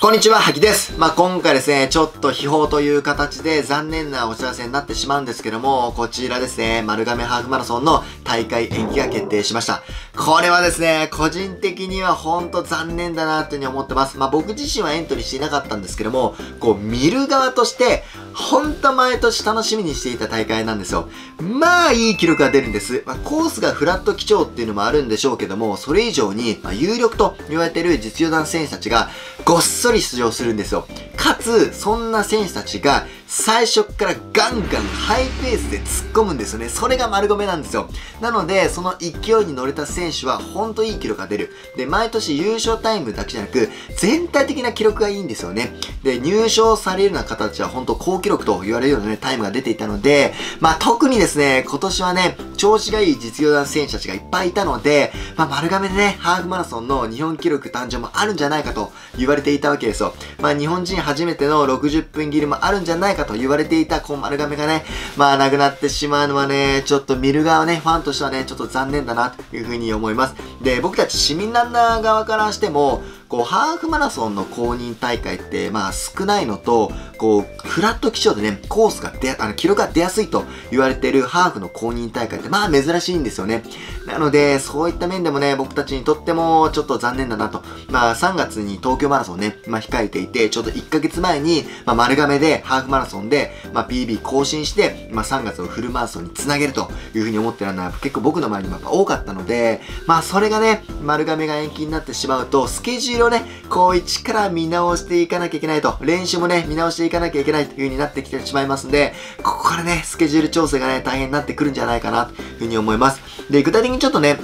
こんにちは、はきです。まあ、今回ですね、ちょっと秘宝という形で残念なお知らせになってしまうんですけども、こちらですね、丸亀ハーフマラソンの大会延期が決定しました。これはですね、個人的にはほんと残念だなというふうに思ってます。まあ、僕自身はエントリーしていなかったんですけども、こう見る側として、ほんと毎年楽しみにしていた大会なんですよ。まあ、いい記録が出るんです。まあ、コースがフラット基調っていうのもあるんでしょうけども、それ以上に、まあ、有力と言われてる実業団選手たちが、ごっそり出場するんですよ。かつ、そんな選手たちが最初からガンガンハイペースで突っ込むんですよね。それが丸米なんですよ。なので、その勢いに乗れた選手はほんといい記録が出る。で、毎年優勝タイムだけじゃなく、全体的な記録がいいんですよね。で、入賞されるような形は本当好記録と言われるようなね、タイムが出ていたので、まあ特にですね、今年はね、調子がいい実業団選手たちがいっぱいいたので、まあ丸亀でね、ハーフマラソンの日本記録誕生もあるんじゃないかと言われていたわけですよ。まあ日本人初めての60分切りもあるんじゃないかと言われていたこの丸亀がね、まあなくなってしまうのはね、ちょっと見る側ね、ファンとしてはね、ちょっと残念だなというふうに思います。で、僕たち市民ランナー側からしても、こう、ハーフマラソンの公認大会って、まあ少ないのと、こう、フラット気象でね、コースが出、あの、記録が出やすいと言われているハーフの公認大会って、まあ珍しいんですよね。なので、そういった面でもね、僕たちにとってもちょっと残念だなと。まあ3月に東京マラソンね、まあ控えていて、ちょうど1ヶ月前に、まあ丸亀でハーフマラソンで、まあ PB 更新して、まあ3月のフルマラソンにつなげるというふうに思ってるのは結構僕の周りにもやっぱ多かったので、まあそれがね、丸亀が延期になってしまうと、スケジュールをね、こう一から見直していかなきゃいけないと、練習もね、見直していかなきゃいけないという風になってきてしまいますんで、ここからね、スケジュール調整がね、大変になってくるんじゃないかなという風に思います。で、具体的にちょっとね、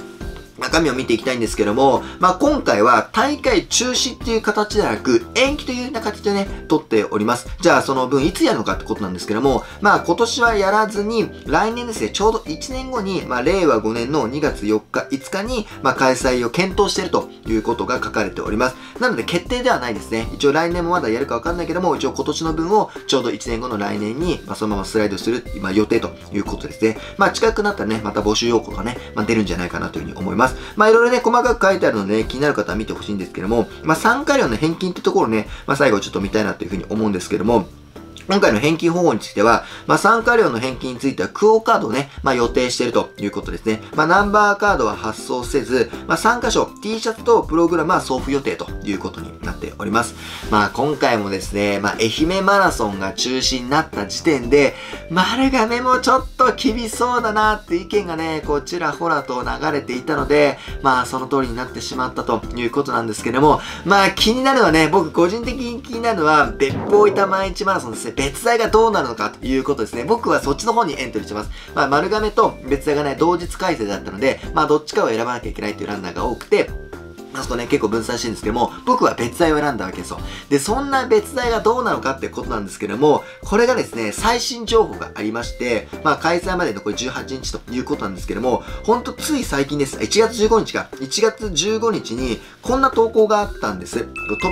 中身を見ていきたいんですけども、まあ、今回は大会中止っていう形ではなく、延期というような形でね、取っております。じゃあその分いつやるのかってことなんですけども、まあ今年はやらずに、来年ですね、ちょうど1年後に、まあ令和5年の2月4日、5日に、まあ開催を検討しているということが書かれております。なので決定ではないですね。一応来年もまだやるかわかんないけども、一応今年の分をちょうど1年後の来年に、まあそのままスライドする、まあ予定ということですね。まあ近くなったらね、また募集要項がね、まあ出るんじゃないかなというふうに思いますます。まあいろいろね、細かく書いてあるので、ね、気になる方は見てほしいんですけども、まあ、参加料の返金ってところね、まあ、最後ちょっと見たいなというふうに思うんですけども、今回の返金方法については、まあ、参加料の返金については、クオカードをね、まあ、予定しているということですね。まあ、ナンバーカードは発送せず、まあ、参加賞、T シャツとプログラムは送付予定ということになっております。まあ、今回もですね、まあ、愛媛マラソンが中止になった時点で、丸亀もちょっと厳しそうだなって意見がね、こちらほらと流れていたので、まあ、その通りになってしまったということなんですけども、まあ、気になるのはね、僕個人的に気になるのは、別府大分毎日マラソンですね。別材がどうなるのかということですね。僕はそっちの方にエントリーしてます。まあ、丸亀と別材がね、同日改正だったので、まあ、どっちかを選ばなきゃいけないというランナーが多くて、そうすとね、結構分散してるんですけども、僕は別材を選んだわけですよ。で、そんな別材がどうなのかってことなんですけども、これがですね、最新情報がありまして、まあ、開催まで残り18日ということなんですけども、ほんとつい最近です。1月15日か。1月15日に、こんな投稿があったんです。ト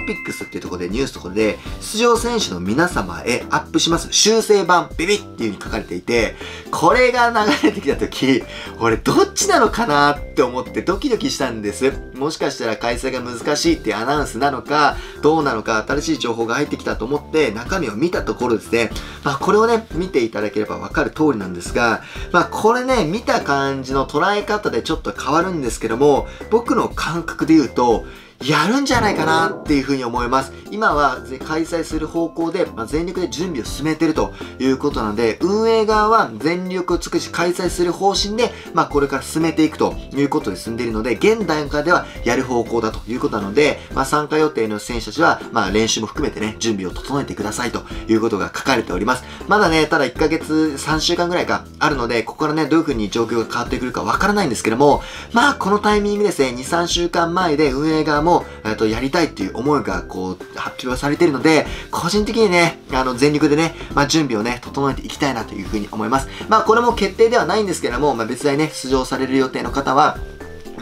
ピックスっていうところで、ニュースところで、出場選手の皆様へアップします。修正版、ビビっていう風に書かれていて、これが流れてきた時、俺どっちなのかなって思ってドキドキしたんです。もしかしたらら開催が難しいっていうアナウンスなのか、どうなのか、新しい情報が入ってきたと思って中身を見たところですね、まあこれをね、見ていただければわかる通りなんですが、まあこれね、見た感じの捉え方でちょっと変わるんですけども、僕の感覚で言うと、やるんじゃないかなっていうふうに思います。今は開催する方向で、まあ、全力で準備を進めてるということなので、運営側は全力を尽くし開催する方針で、まあ、これから進めていくということで進んでいるので、現段階ではやる方向だということなので、まあ、参加予定の選手たちは、まあ、練習も含めてね、準備を整えてくださいということが書かれております。まだね、ただ1ヶ月、3週間ぐらいかあるので、ここからね、どういう風に状況が変わってくるかわからないんですけども、まあ、このタイミングですね、2、3週間前で運営側もも、えっと、やりたいっていう思いが、こう、発表されているので、個人的にね、あの、全力でね、まあ、準備をね、整えていきたいなというふうに思います。まあ、これも決定ではないんですけども、まあ、別にね、出場される予定の方は、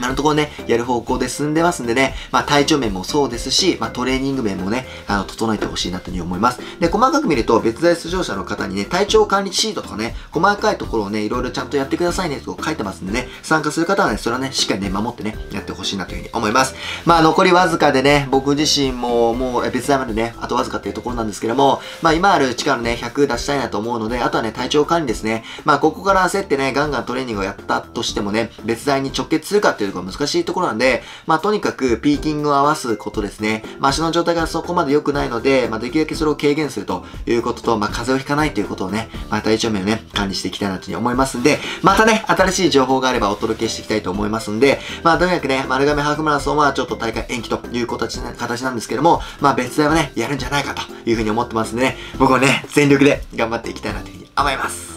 今のところね、やる方向で進んでますんでね、まあ体調面もそうですし、まあトレーニング面もね、あの、整えてほしいなというふうに思います。で、細かく見ると、別大出場者の方にね、体調管理シートとかね、細かいところをね、いろいろちゃんとやってくださいね、と書いてますんでね、参加する方はね、それはね、しっかりね、守ってね、やってほしいなというふうに思います。まあ残りわずかでね、僕自身ももう別大までね、あとわずかっていうところなんですけども、まあ今ある力ね、100出したいなと思うので、あとはね、体調管理ですね。まあここから焦ってね、ガンガントレーニングをやったとしてもね、別大に直結するかっていうところが難しいところなんで、まあとにかくピーキングを合わすことですね。まあ足の状態がそこまで良くないので、まあできるだけそれを軽減するということと、まあ風邪をひかないということをね、まあ体調面をね、管理していきたいなというふうに思いますんで、またね、新しい情報があればお届けしていきたいと思いますんで、まあとにかくね、丸亀ハーフマラソンはちょっと大会延期という形な形なんですけども、まあ別大はね、やるんじゃないかというふうに思ってますんでね、僕もね、全力で頑張っていきたいなというふうに思います。